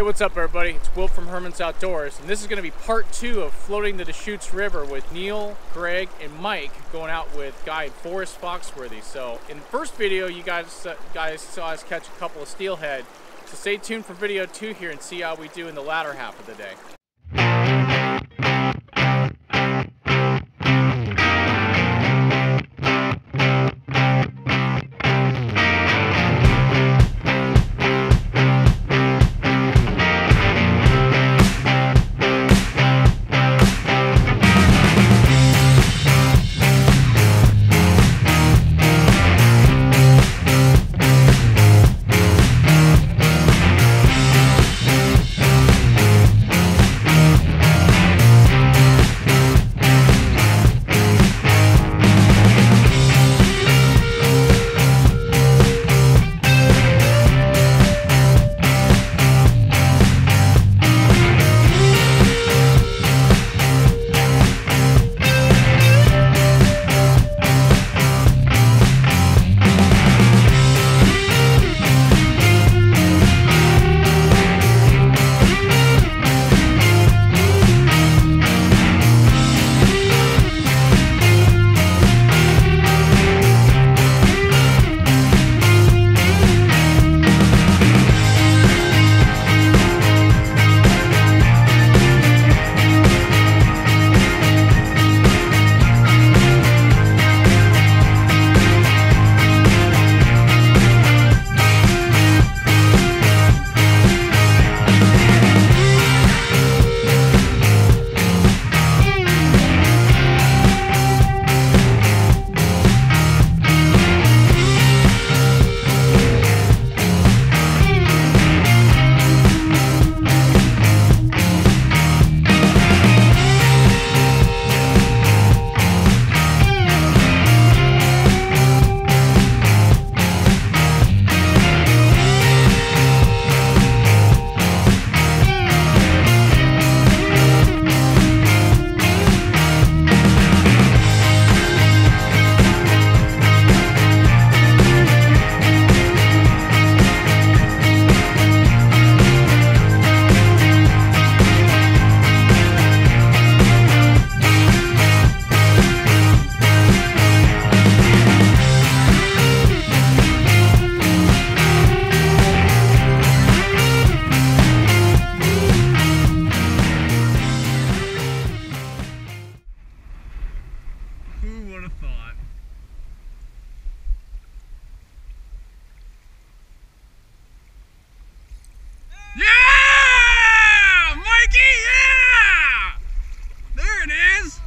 Hey, what's up everybody? It's Will from Hermens Outdoors, and this is going to be part two of floating the Deschutes River with Neil, Greg, and Mike going out with guide Forrest Foxworthy. So in the first video, you guys, uh, guys saw us catch a couple of steelhead. So stay tuned for video two here and see how we do in the latter half of the day. Have thought? Yeah! Mikey, yeah! There it is!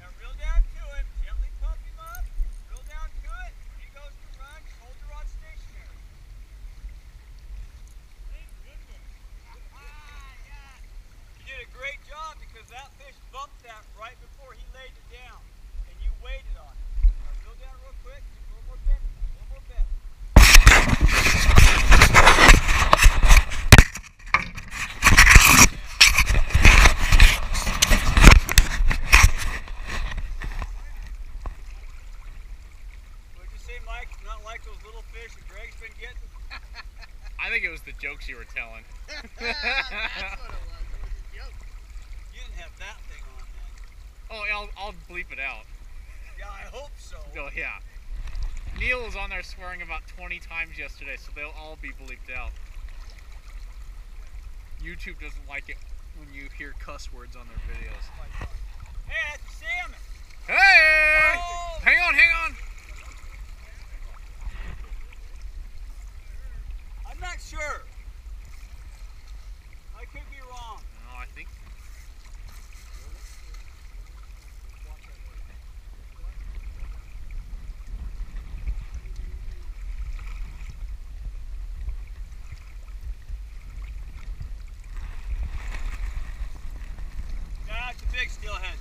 Now reel down to it, gently pump him up, reel down to it, when he goes to run, hold your rod stationary. Thank goodness. You did a great job because that fish bumped that right before he laid it down, and you waited on it. Now reel down real quick, just a little more bend, a little more bend. What'd you say, Mike? Not like those little fish that Greg's been getting? I think it was the jokes you were telling. You didn't have that thing on then. Oh, I'll, I'll bleep it out. Yeah, I hope so. Oh, yeah. Neil was on there swearing about 20 times yesterday, so they'll all be bleeped out. YouTube doesn't like it when you hear cuss words on their videos. Hey, that's a salmon. Hey! Oh! Hang on, hang on. I'm not sure. I could be wrong. No, I think. Nah, it's a big steelhead.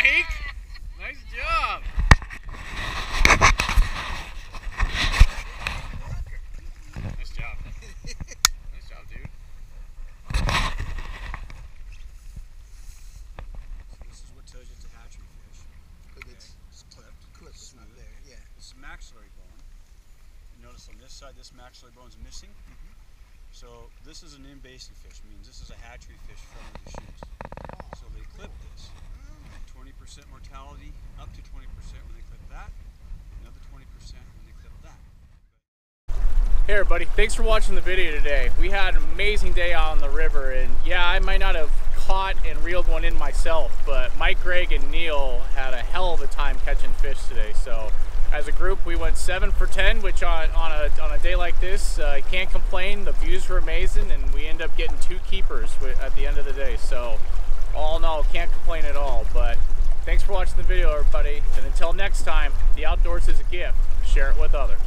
Mike. Nice job. Nice job. Nice job, dude. So this is what tells you it's a hatchery fish. But it's, it's clipped. Clipped is not there. Yeah. This is maxillary bone. You notice on this side, this maxillary bone is missing. Mm-hmm. So this is an in-basin fish. Means this is a hatchery fish from the shoots. So they clip this. 20% mortality, up to 20% when they clip that. Another 20% when they clip that. Hey everybody, thanks for watching the video today. We had an amazing day out on the river and yeah, I might not have caught and reeled one in myself, but Mike, Greg, and Neil had a hell of a time catching fish today. So as a group, we went seven for 10, which on, on, a, on a day like this, uh, I can't complain. The views were amazing and we end up getting two keepers at the end of the day. So all in all, can't complain at all. But thanks for watching the video, everybody. And until next time, the outdoors is a gift. Share it with others.